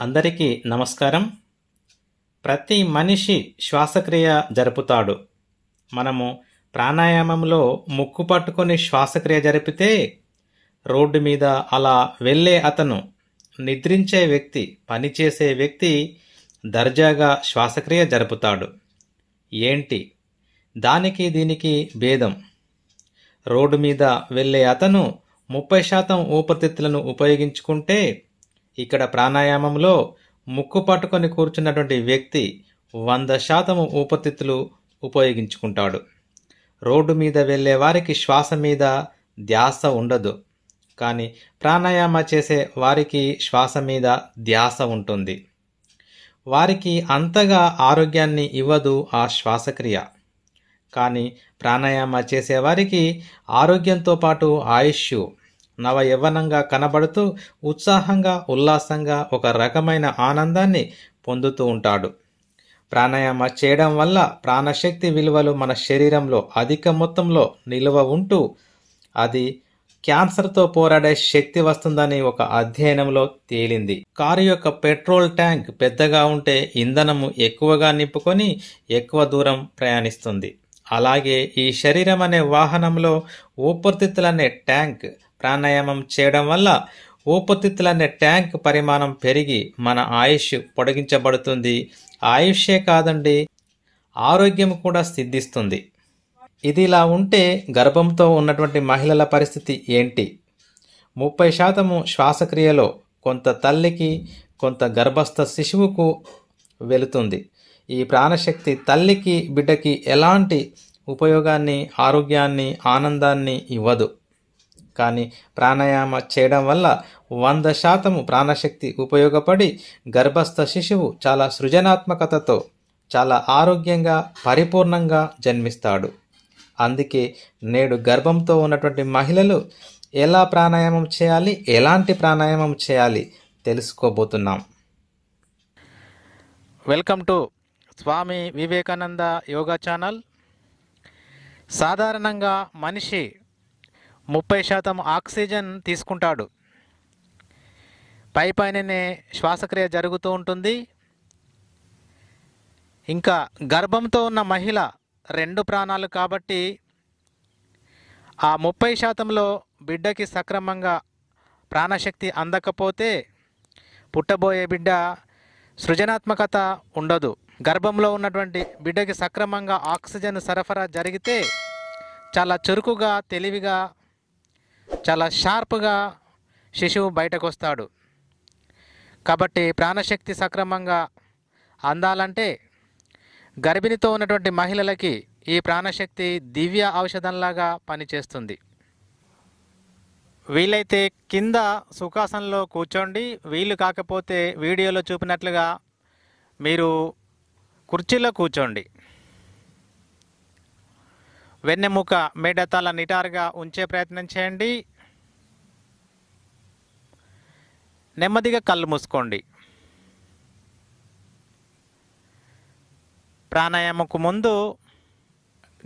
అందరికీ నమస్కారం. ప్రతి మనిషి శ్వాసక్రియ జరుపుతాడు. మనము ప్రాణాయామంలో ముక్కు పట్టుకొని శ్వాసక్రియ జరిపితే రోడ్డు మీద అలా వెళ్ళే అతను నిద్రించే వ్యక్తి పనిచేసే వ్యక్తి దర్జాగా శ్వాసక్రియ జరుపుతాడు. ఏంటి? దానికి దీనికి భేదం. రోడ్డు మీద వెళ్ళే అతను ముప్పై శాతం ఊపిరితిత్తులను ఉపయోగించుకుంటే ఇక్కడ ప్రాణాయామంలో ముక్కు పట్టుకొని కూర్చున్నటువంటి వ్యక్తి వంద శాతము ఊపతిత్తులు ఉపయోగించుకుంటాడు. రోడ్డు మీద వెళ్ళే వారికి శ్వాస మీద ధ్యాస ఉండదు. కానీ ప్రాణాయామ చేసే వారికి శ్వాస మీద ధ్యాస ఉంటుంది. వారికి అంతగా ఆరోగ్యాన్ని ఇవ్వదు ఆ శ్వాసక్రియ. కానీ ప్రాణాయామ చేసేవారికి ఆరోగ్యంతో పాటు ఆయుష్ నవ యవ్వనంగా కనబడుతూ ఉత్సాహంగా ఉల్లాసంగా ఒక రకమైన ఆనందాన్ని పొందుతూ ఉంటాడు. ప్రాణాయామ చేయడం వల్ల ప్రాణశక్తి విలువలు మన శరీరంలో అధిక మొత్తంలో నిల్వ ఉంటూ అది క్యాన్సర్తో పోరాడే శక్తి వస్తుందని ఒక అధ్యయనంలో తేలింది. కారు యొక్క పెట్రోల్ ట్యాంక్ పెద్దగా ఉంటే ఇంధనము ఎక్కువగా నింపుకొని ఎక్కువ దూరం ప్రయాణిస్తుంది. అలాగే ఈ శరీరం అనే వాహనంలో ఊపిరితిత్తులనే ట్యాంక్ ప్రాణాయామం చేయడం వల్ల ఊపిరితిత్తులనే ట్యాంక్ పరిమాణం పెరిగి మన ఆయుష్ పొడిగించబడుతుంది. ఆయుష్యే కాదండి ఆరోగ్యం కూడా సిద్ధిస్తుంది. ఇది ఇలా ఉంటే గర్భంతో ఉన్నటువంటి మహిళల పరిస్థితి ఏంటి? ముప్పై శాతము శ్వాసక్రియలో కొంత తల్లికి కొంత గర్భస్థ శిశువుకు వెళుతుంది. ఈ ప్రాణశక్తి తల్లికి బిడ్డకి ఎలాంటి ఉపయోగాన్ని ఆరోగ్యాన్ని ఆనందాన్ని ఇవ్వదు. కానీ ప్రాణాయామ చేయడం వల్ల వంద శాతము ప్రాణశక్తి ఉపయోగపడి గర్భస్థ శిశువు చాలా సృజనాత్మకతతో చాలా ఆరోగ్యంగా పరిపూర్ణంగా జన్మిస్తాడు. అందుకే నేడు గర్భంతో ఉన్నటువంటి మహిళలు ఎలా ప్రాణాయామం చేయాలి ఎలాంటి ప్రాణాయామం చేయాలి తెలుసుకోబోతున్నాం. Welcome to Swami Vivekananda yoga channel. సాధారణంగా మనిషి ముప్పై శాతం ఆక్సిజన్ తీసుకుంటాడు. పై పైననే శ్వాసక్రియ జరుగుతూ ఉంటుంది. ఇంకా గర్భంతో ఉన్న మహిళ రెండు ప్రాణాలు కాబట్టి ఆ ముప్పై శాతంలో బిడ్డకి సక్రమంగా ప్రాణశక్తి అందకపోతే పుట్టబోయే బిడ్డ సృజనాత్మకత ఉండదు. గర్భంలో ఉన్నటువంటి బిడ్డకి సక్రమంగా ఆక్సిజన్ సరఫరా జరిగితే చాలా చురుకుగా తెలివిగా చాలా షార్ప్గా శిశువు బయటకు వస్తాడు కాబట్టి ప్రాణశక్తి సక్రమంగా అందాలంటే గర్భిణితో ఉన్నటువంటి మహిళలకి ఈ ప్రాణశక్తి దివ్య ఔషధంలాగా పనిచేస్తుంది. వీలైతే కింద సుఖాసనంలో కూర్చోండి. వీలు కాకపోతే వీడియోలో చూపినట్లుగా మీరు కుర్చీలో కూర్చోండి. వెన్నెముక మేడతాల నిటారుగా ఉంచే ప్రయత్నం చేయండి. నెమ్మదిగా కళ్ళు మూసుకోండి. ప్రాణాయామకు ముందు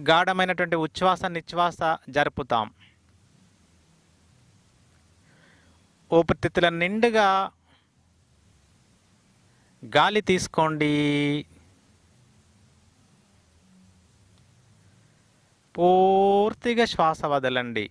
గాఢమైనటువంటి ఉచ్ఛ్వాస నిశ్వాస జరుపుతాం. ఊపిరితిత్తుల నిండుగా గాలి తీసుకోండి. పూర్తిగా శ్వాస వదలండి.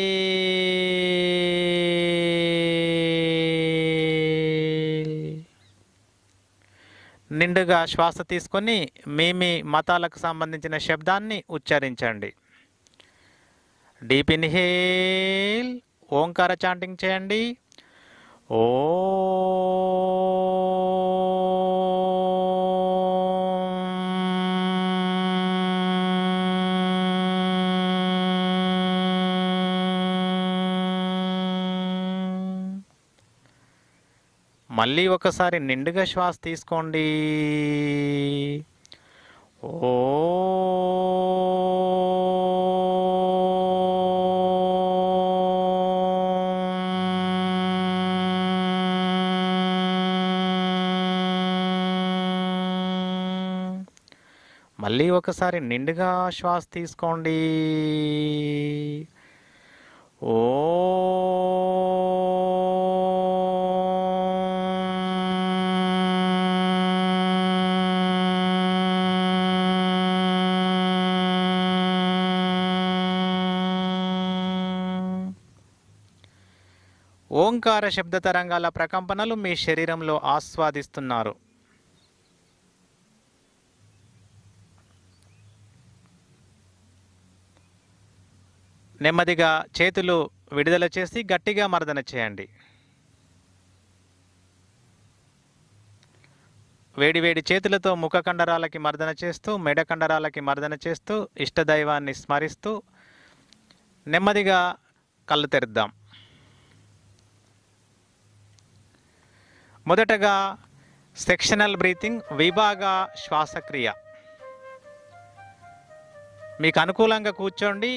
నిండుగా శ్వాస తీసుకొని మీ మీ మతాలకు సంబంధించిన శబ్దాన్ని ఉచ్చరించండి. డీప్ ఇన్హేల్ ఓంకార చాంటింగ్ చేయండి. ఓ మళ్ళీ ఒకసారి నిండుగా శ్వాస తీసుకోండి. ఓ. మళ్ళీ ఒకసారి నిండుగా శ్వాస తీసుకోండి. ఓ. ఓంకార శబ్ద తరంగాల ప్రకంపనలు మీ శరీరంలో ఆస్వాదిస్తున్నారు. నెమ్మదిగా చేతులు విడుదల చేసి గట్టిగా మర్దన చేయండి. వేడివేడి చేతులతో ముఖ కండరాలకి మర్దన చేస్తూ మెడ కండరాలకి మర్దన చేస్తూ ఇష్టదైవాన్ని స్మరిస్తూ నెమ్మదిగా కళ్ళు తెరుద్దాం. మొదటగా సెక్షనల్ బ్రీతింగ్ విభాగ శ్వాసక్రియ. మీకు అనుకూలంగా కూర్చోండి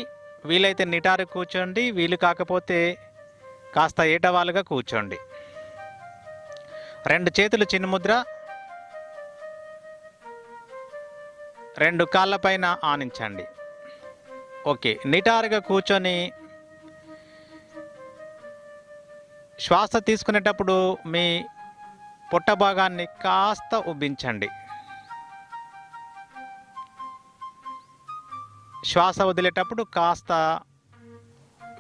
వీలైతే నిటారు కూర్చోండి వీలు కాకపోతే కాస్త ఏటవాలుగా కూర్చోండి. రెండు చేతులు చిన్ముద్ర రెండు కాళ్ళపైన ఆనించండి. ఓకే నిటారుగా కూర్చొని శ్వాస తీసుకునేటప్పుడు మీ పొట్ట భాగాన్ని కాస్త ఉబ్బించండి. శ్వాస వదిలేటప్పుడు కాస్త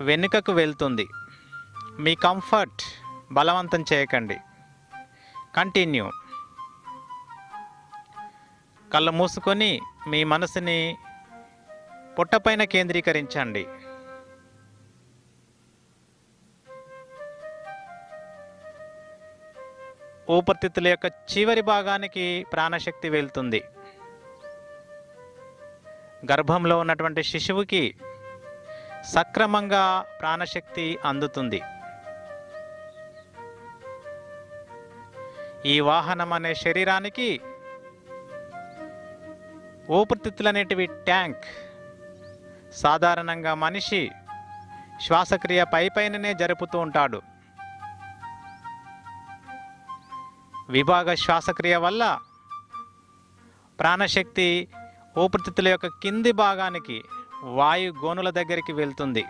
వెనుకకు వెళ్తుంది. మీ కంఫర్ట్ బలవంతం చేయకండి. కంటిన్యూ. కళ్ళు మూసుకొని మీ మనసుని పొట్టపైన కేంద్రీకరించండి. ఊపిరితిత్తుల యొక్క చివరి భాగానికి ప్రాణశక్తి వెళ్తుంది. గర్భంలో ఉన్నటువంటి శిశువుకి సక్రమంగా ప్రాణశక్తి అందుతుంది. ఈ వాహనం అనే శరీరానికి ఊపిరితిత్తులు అనేటివి ట్యాంక్. సాధారణంగా మనిషి శ్వాసక్రియ పైపైననే జరుపుతూ ఉంటాడు. విభాగ శ్వాసక్రియ వల్ల ప్రాణశక్తి ఊపిరితిత్తుల యొక్క కింది భాగానికి వాయు గోనుల దగ్గరికి వెళ్తుంది.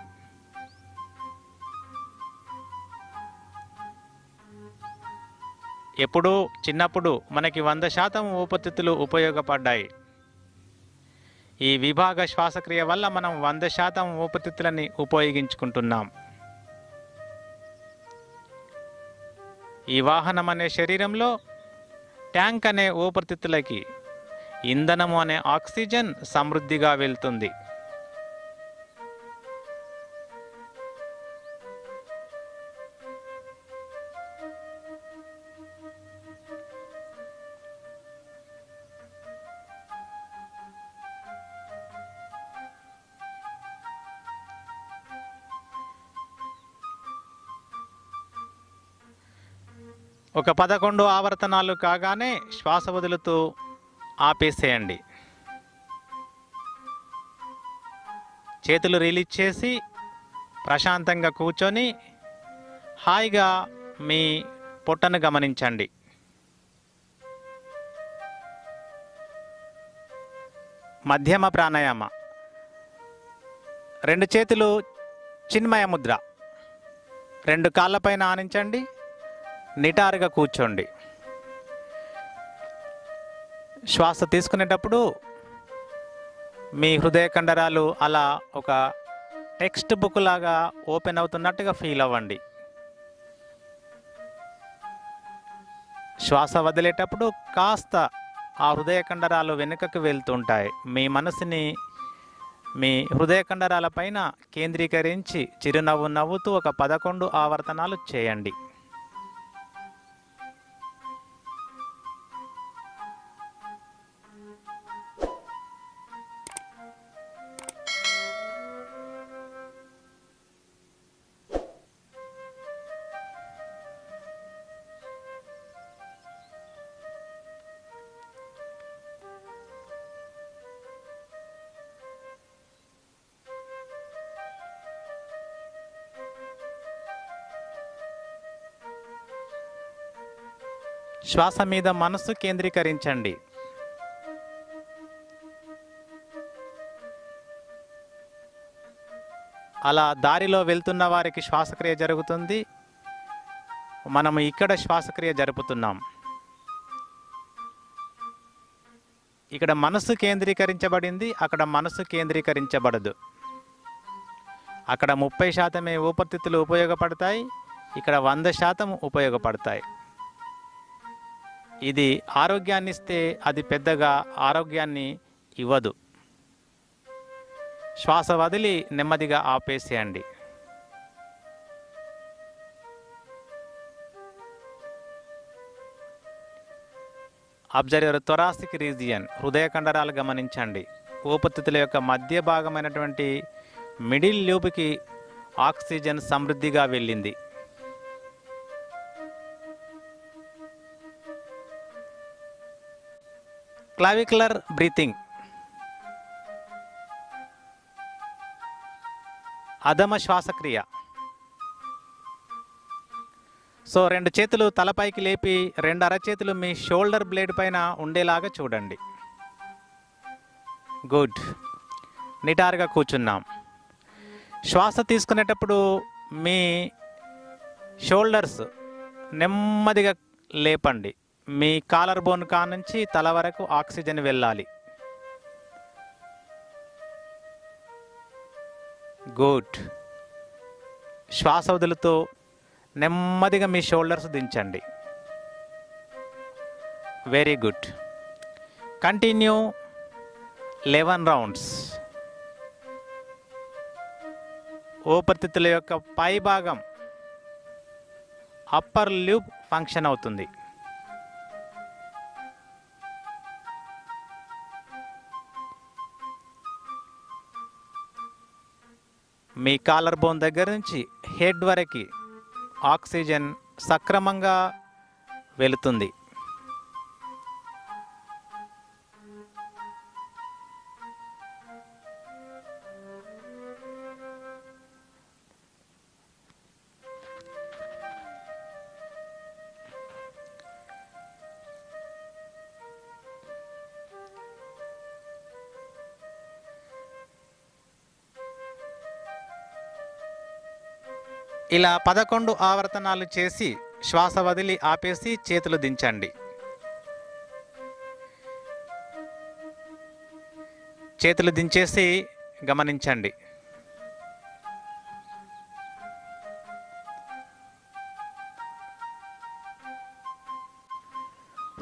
ఎప్పుడూ చిన్నప్పుడు మనకి వంద శాతం ఊపిరితిత్తులు ఉపయోగపడ్డాయి. ఈ విభాగ శ్వాసక్రియ వల్ల మనం వంద శాతం ఊపిరితిత్తులని ఉపయోగించుకుంటున్నాం. ఈ వాహనం అనే శరీరంలో ట్యాంక్ అనే ఊపిరితిత్తులకి ఇంధనము అనే ఆక్సిజన్ సమృద్ధిగా వెళ్తుంది. ఒక పదకొండు ఆవర్తనాలు కాగానే శ్వాస వదులుతూ ఆపేసేయండి. చేతులు రిలీజ్ చేసి ప్రశాంతంగా కూర్చొని హాయిగా మీ పొట్టను గమనించండి. మధ్యమ ప్రాణాయామ. రెండు చేతులు చిన్మయ ముద్ర. రెండు కాళ్ళపైన ఆనించండి. నిటారుగా కూర్చోండి. శ్వాస తీసుకునేటప్పుడు మీ హృదయ కండరాలు అలా ఒక టెక్స్ట్ బుక్ లాగా ఓపెన్ అవుతున్నట్టుగా ఫీల్ అవ్వండి. శ్వాస వదిలేటప్పుడు కాస్త ఆ హృదయ కండరాలు వెనుకకు వెళ్తుంటాయి. మీ మనసుని మీ హృదయ కండరాల పైన కేంద్రీకరించి చిరునవ్వు నవ్వుతూ ఒక పదకొండు ఆవర్తనాలు చేయండి. శ్వాస మీద మనస్సు కేంద్రీకరించండి. అలా దారిలో వెళ్తున్న వారికి శ్వాసక్రియ జరుగుతుంది. మనం ఇక్కడ శ్వాసక్రియ జరుపుతున్నాం. ఇక్కడ మనసు కేంద్రీకరించబడింది అక్కడ మనసు కేంద్రీకరించబడదు. అక్కడ ముప్పై శాతమే ఊపిరితిత్తులు ఉపయోగపడతాయి ఇక్కడ వంద శాతం ఉపయోగపడతాయి. ఇది ఆరోగ్యాన్ని ఇస్తే అది పెద్దగా ఆరోగ్యాన్ని ఇవ్వదు. శ్వాస వదిలి నెమ్మదిగా ఆపేసేయండి. అబ్జర్వర్ థొరాసిక్ రీజియన్ హృదయ కండరాలు గమనించండి. ఊపిరితిత్తుల యొక్క మధ్య భాగమైనటువంటి మిడిల్ ల్యూబ్కి ఆక్సిజన్ సమృద్ధిగా వెళ్ళింది. Clavicular breathing. అధమ శ్వాసక్రియ. సో రెండు చేతులు తలపైకి లేపి రెండు అరచేతులు మీ షోల్డర్ బ్లేడ్ పైన ఉండేలాగా చూడండి. గుడ్. నిటారుగా కూర్చున్నాం. శ్వాస తీసుకునేటప్పుడు మీ షోల్డర్స్ నెమ్మదిగా లేపండి. మీ కాలర్ బోన్ కా నుంచి తల వరకు ఆక్సిజన్ వెళ్ళాలి. గుడ్. శ్వాస వదులుతో నెమ్మదిగా మీ shoulders దించండి. Very good. Continue eleven rounds. ఊపిరితిత్తుల యొక్క పై భాగం అప్పర్ ల్యూబ్ ఫంక్షన్ అవుతుంది. మీ కాలర్ బోన్ దగ్గర నుంచి హెడ్ వరకు ఆక్సిజన్ సక్రమంగా వెళుతుంది. ఇలా పదకొండు ఆవర్తనాలు చేసి శ్వాస వదిలి ఆపేసి చేతులు దించండి. చేతులు దించేసి గమనించండి.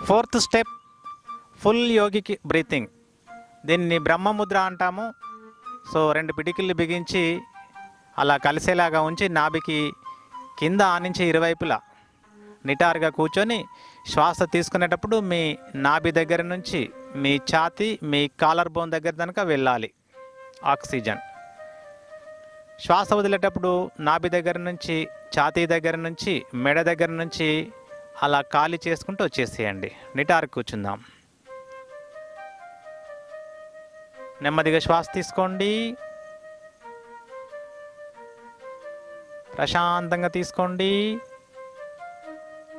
ఫోర్త్ స్టెప్ ఫుల్ యోగికి బ్రీతింగ్. దీన్ని బ్రహ్మముద్ర అంటాము. సో రెండు పిడికిళ్ళు బిగించి అలా కలిసేలాగా ఉంచి నాభికి కింద ఆనించి ఇరువైపులా నిటారుగా కూర్చొని శ్వాస తీసుకునేటప్పుడు మీ నాభి దగ్గర నుంచి మీ ఛాతీ మీ కాలర్ బోన్ దగ్గర కనుక వెళ్ళాలి. ఆక్సిజన్. శ్వాస వదిలేటప్పుడు నాభి దగ్గర నుంచి ఛాతీ దగ్గర నుంచి మెడ దగ్గర నుంచి అలా ఖాళీ చేసుకుంటూ వచ్చేసేయండి. నిటారు కూర్చుందాం. నెమ్మదిగా శ్వాస తీసుకోండి. ప్రశాంతంగా తీసుకోండి.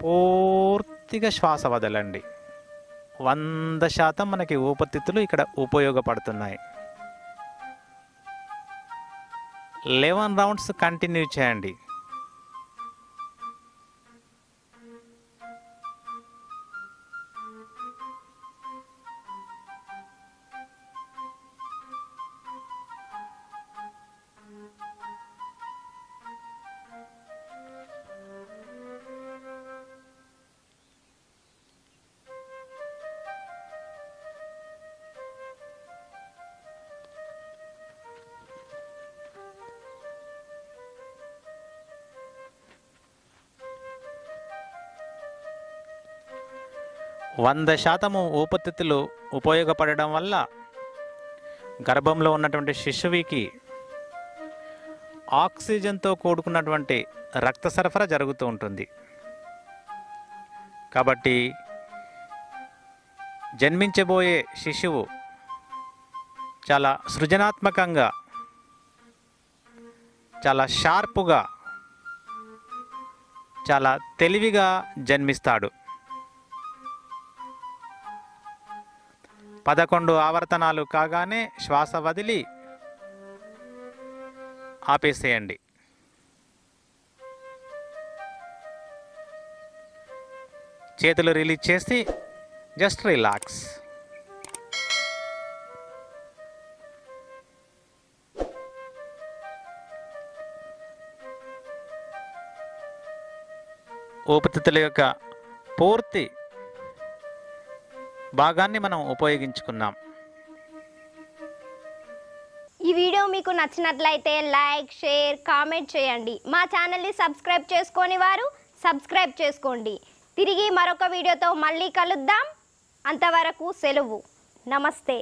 పూర్తిగా శ్వాస వదలండి. వంద శాతం మనకి ఊపిరితిత్తులు ఇక్కడ ఉపయోగపడుతున్నాయి. లెవెన్ రౌండ్స్ కంటిన్యూ చేయండి. వంద శాతము ఊపిరితిత్తులు ఉపయోగపడడం వల్ల గర్భంలో ఉన్నటువంటి శిశువుకి ఆక్సిజన్తో కూడుకున్నటువంటి రక్త సరఫరా జరుగుతూ ఉంటుంది. కాబట్టి జన్మించబోయే శిశువు చాలా సృజనాత్మకంగా చాలా షార్పుగా చాలా తెలివిగా జన్మిస్తాడు. పదకొండు ఆవర్తనాలు కాగానే శ్వాస వదిలి ఆపేసేయండి. చేతులు రిలీజ్ చేసి జస్ట్ రిలాక్స్. ఊపిరితిత్తుల యొక్క పూర్తి భాగాన్ని మనం ఉపయోగించుకున్నాం ఈ వీడియో మీకు నచ్చినట్లయితే లైక్ షేర్ కామెంట్ చేయండి. మా ఛానల్ని సబ్స్క్రైబ్ చేసుకొని వారు సబ్స్క్రైబ్ చేసుకోండి. తిరిగి మరొక వీడియోతో మళ్ళీ కలుద్దాం. అంతవరకు సెలవు. నమస్తే.